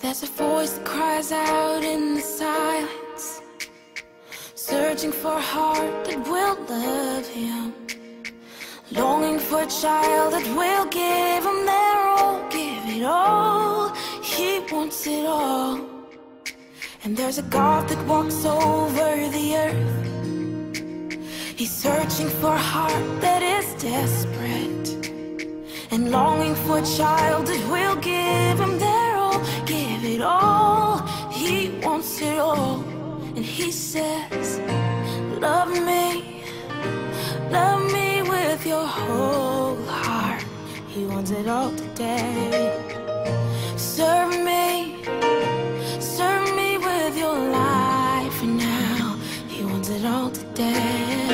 There's a voice that cries out in the silence, searching for a heart that will love him, longing for a child that will give him their all, give it all. He wants it all. And there's a God that walks over the earth. He's searching for a heart that is desperate and longing for a child that will give him their give it all. He wants it all, and he says, Love me, love me with your whole heart. He wants it all today. Serve me, serve me with your life now. He wants it all today.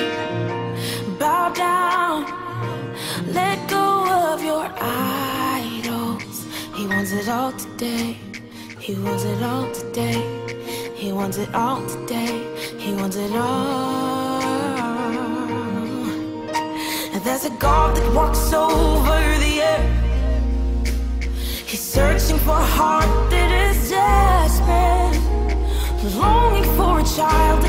Bow down, let go of your idols. He wants it all today. He wants it all today. He wants it all today. He wants it all. And there's a God that walks over the earth. He's searching for a heart that is desperate, longing for a child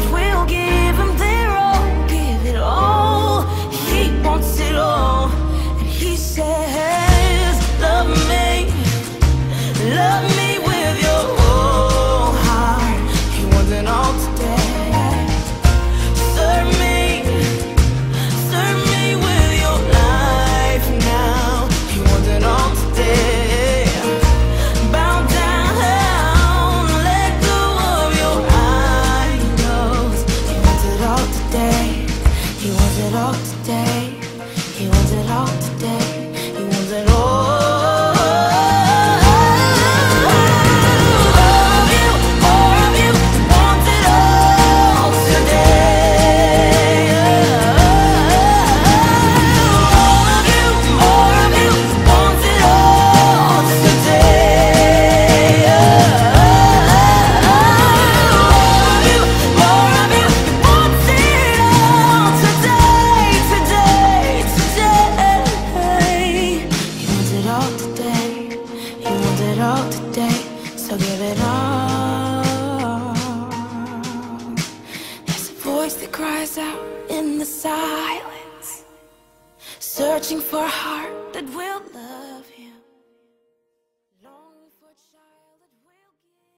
He wants it all today. He wants it all today. cries out in the silence, searching for a heart that will love you.